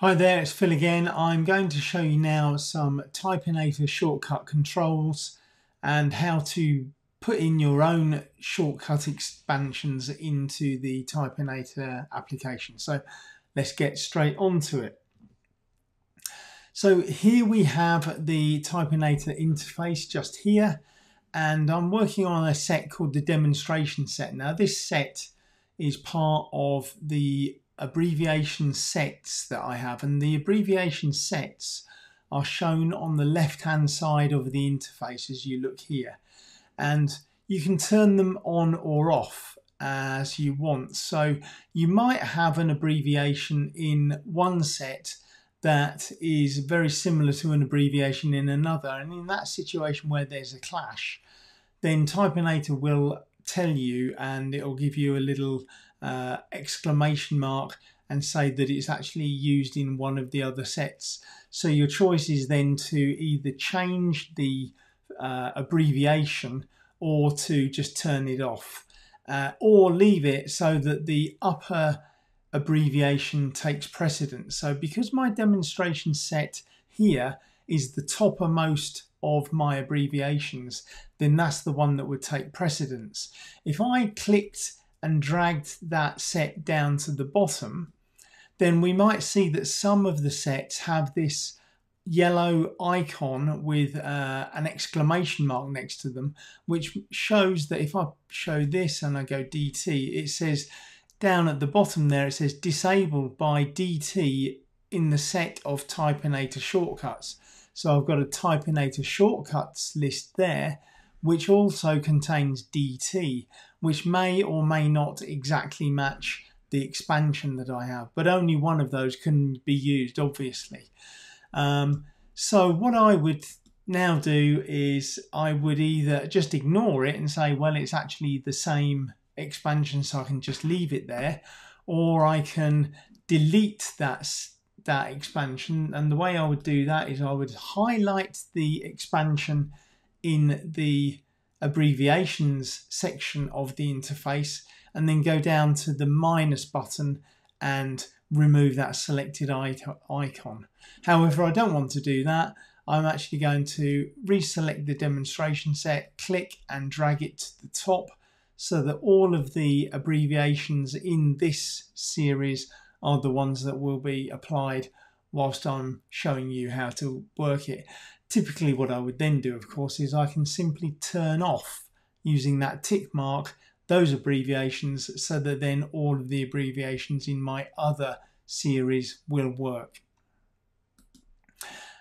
Hi there, it's Phil again. I'm going to show you now some Typinator shortcut controls and how to put in your own shortcut expansions into the Typinator application. So let's get straight onto it. So here we have the Typinator interface just here and I'm working on a set called the demonstration set. Now this set is part of the abbreviation sets that I have and the abbreviation sets are shown on the left hand side of the interface as you look here. And you can turn them on or off as you want. So you might have an abbreviation in one set that is very similar to an abbreviation in another. And in that situation where there's a clash then Typinator will tell you and it'll give you a little uh, exclamation mark and say that it's actually used in one of the other sets. So your choice is then to either change the uh, abbreviation or to just turn it off uh, or leave it so that the upper abbreviation takes precedence. So because my demonstration set here is the toppermost of my abbreviations, then that's the one that would take precedence. If I clicked and dragged that set down to the bottom, then we might see that some of the sets have this yellow icon with uh, an exclamation mark next to them, which shows that if I show this and I go DT, it says down at the bottom there, it says disabled by DT in the set of Typinator shortcuts. So I've got a Typinator shortcuts list there, which also contains DT, which may or may not exactly match the expansion that I have, but only one of those can be used, obviously. Um, so what I would now do is I would either just ignore it and say, well, it's actually the same expansion, so I can just leave it there, or I can delete that that expansion. And the way I would do that is I would highlight the expansion in the abbreviations section of the interface and then go down to the minus button and remove that selected icon. However, I don't want to do that. I'm actually going to reselect the demonstration set, click and drag it to the top so that all of the abbreviations in this series are the ones that will be applied whilst I'm showing you how to work it. Typically what I would then do of course is I can simply turn off using that tick mark those abbreviations so that then all of the abbreviations in my other series will work.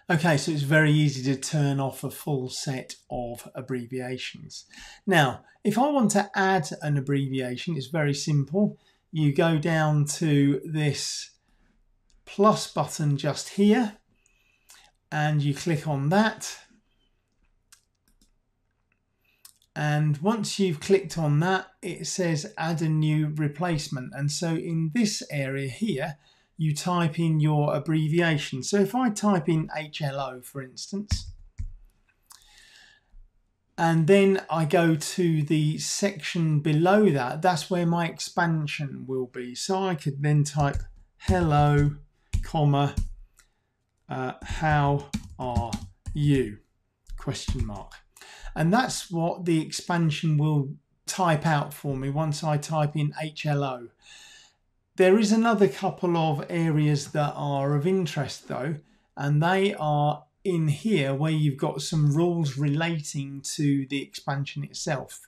Okay, so it's very easy to turn off a full set of abbreviations. Now, if I want to add an abbreviation, it's very simple. You go down to this plus button just here and you click on that. And once you've clicked on that it says add a new replacement. And so in this area here you type in your abbreviation. So if I type in HLO for instance and then I go to the section below that that's where my expansion will be. So I could then type hello comma uh, how are you question mark and that's what the expansion will type out for me once I type in HLO. There is another couple of areas that are of interest though, and they are in here where you've got some rules relating to the expansion itself.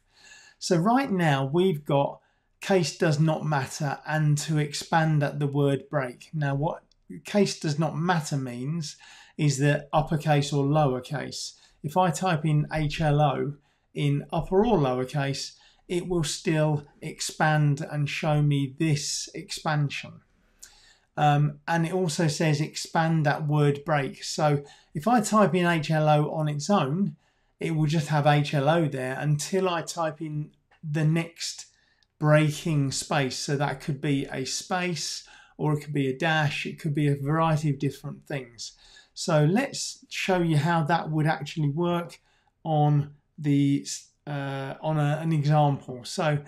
So right now we've got case does not matter and to expand at the word break. Now what case does not matter means is that uppercase or lowercase if I type in HLO in upper or lowercase, it will still expand and show me this expansion. Um, and it also says expand that word break. So if I type in HLO on its own, it will just have HLO there until I type in the next breaking space. So that could be a space or it could be a dash. It could be a variety of different things. So let's show you how that would actually work on the uh, on a, an example. So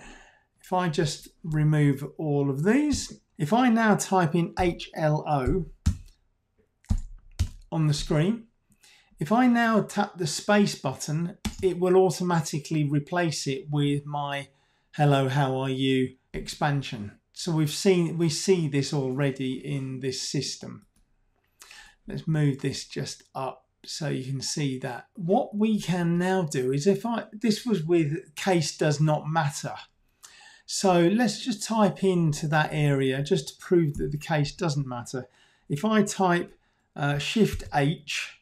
if I just remove all of these, if I now type in HLO on the screen. If I now tap the space button, it will automatically replace it with my hello, how are you expansion. So we've seen, we see this already in this system. Let's move this just up so you can see that. What we can now do is if I, this was with case does not matter. So let's just type into that area just to prove that the case doesn't matter. If I type uh, Shift H,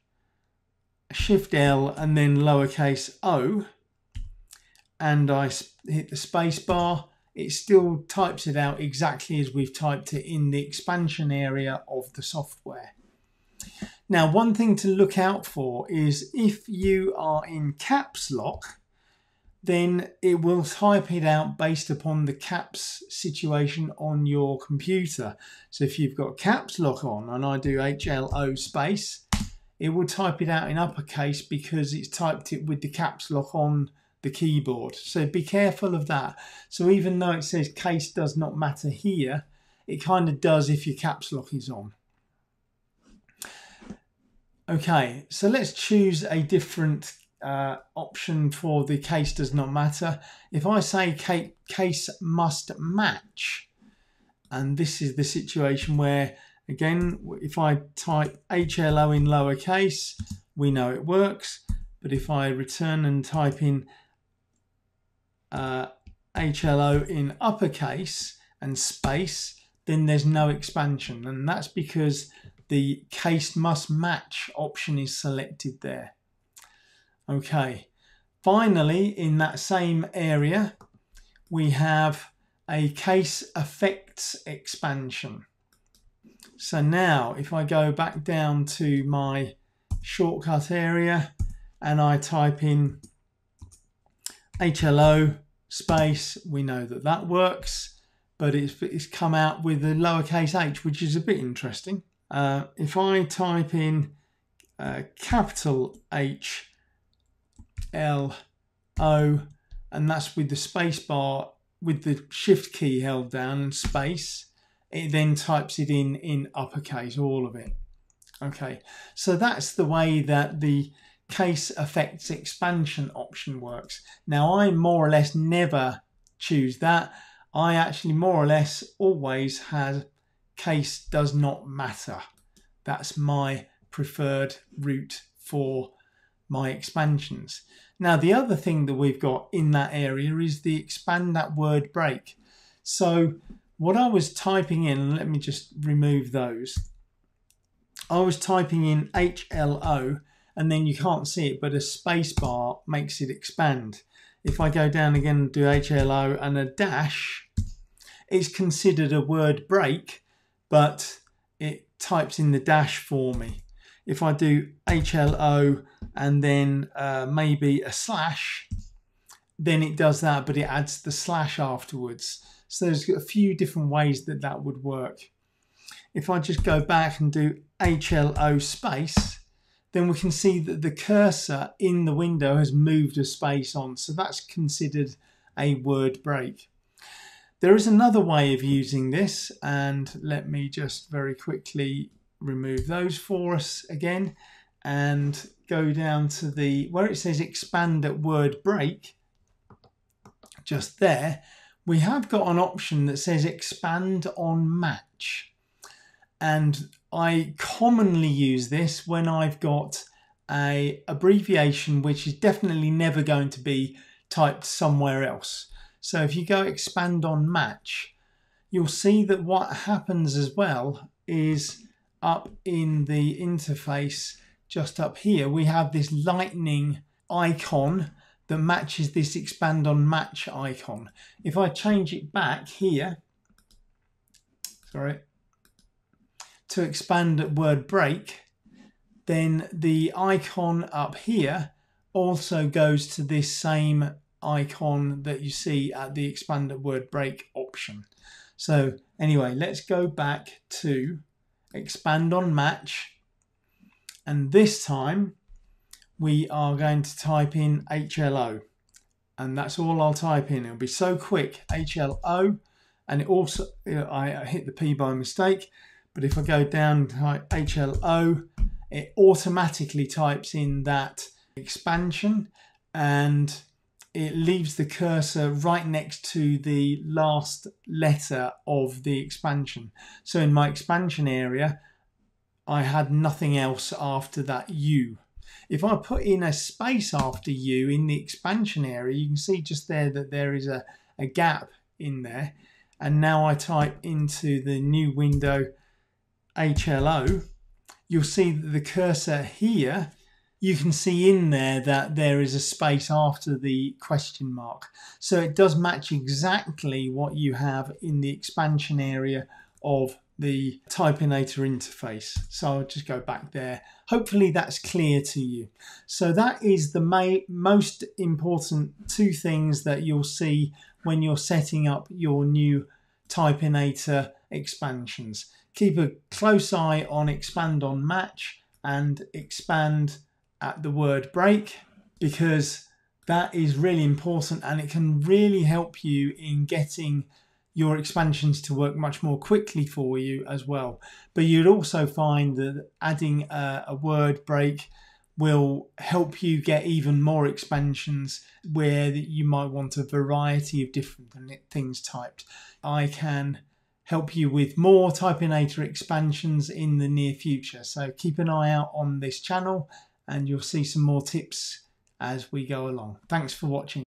Shift L and then lowercase o and I hit the space bar, it still types it out exactly as we've typed it in the expansion area of the software. Now, one thing to look out for is if you are in caps lock, then it will type it out based upon the caps situation on your computer. So if you've got caps lock on and I do HLO space, it will type it out in uppercase because it's typed it with the caps lock on the keyboard. So be careful of that. So even though it says case does not matter here, it kind of does if your caps lock is on. Okay, so let's choose a different uh, option for the case does not matter. If I say case must match, and this is the situation where, again, if I type HLO in lowercase, we know it works. But if I return and type in uh, HLO in uppercase and space, then there's no expansion. And that's because the case must match option is selected there. Okay, finally, in that same area, we have a case effects expansion. So now if I go back down to my shortcut area and I type in HLO space, we know that that works, but it's, it's come out with a lowercase h, which is a bit interesting. Uh, if I type in uh, capital H L O, and that's with the space bar with the shift key held down and space, it then types it in in uppercase, all of it. Okay, so that's the way that the case effects expansion option works. Now I more or less never choose that. I actually more or less always have case does not matter. That's my preferred route for my expansions. Now the other thing that we've got in that area is the expand that word break. So what I was typing in, let me just remove those. I was typing in HLO and then you can't see it, but a space bar makes it expand. If I go down again and do HLO and a dash, it's considered a word break, but it types in the dash for me. If I do HLO and then uh, maybe a slash, then it does that, but it adds the slash afterwards. So there's a few different ways that that would work. If I just go back and do HLO space, then we can see that the cursor in the window has moved a space on. So that's considered a word break. There is another way of using this and let me just very quickly remove those for us again and go down to the where it says expand at word break just there we have got an option that says expand on match and I commonly use this when I've got a abbreviation which is definitely never going to be typed somewhere else. So if you go expand on match, you'll see that what happens as well is up in the interface just up here we have this lightning icon that matches this expand on match icon. If I change it back here, sorry, to expand word break, then the icon up here also goes to this same icon that you see at the expand word break option. So anyway, let's go back to expand on match. And this time we are going to type in HLO. And that's all I'll type in. It'll be so quick, HLO. And it also, I hit the P by mistake. But if I go down to HLO, it automatically types in that expansion and it leaves the cursor right next to the last letter of the expansion. So in my expansion area, I had nothing else after that U. If I put in a space after U in the expansion area, you can see just there that there is a, a gap in there. And now I type into the new window HLO, you'll see that the cursor here you can see in there that there is a space after the question mark. So it does match exactly what you have in the expansion area of the Typinator interface. So I'll just go back there. Hopefully that's clear to you. So that is the most important two things that you'll see when you're setting up your new Typinator expansions. Keep a close eye on expand on match and expand at the word break because that is really important and it can really help you in getting your expansions to work much more quickly for you as well. But you'd also find that adding a, a word break will help you get even more expansions where you might want a variety of different things typed. I can help you with more Typinator expansions in the near future. So keep an eye out on this channel and you'll see some more tips as we go along. Thanks for watching.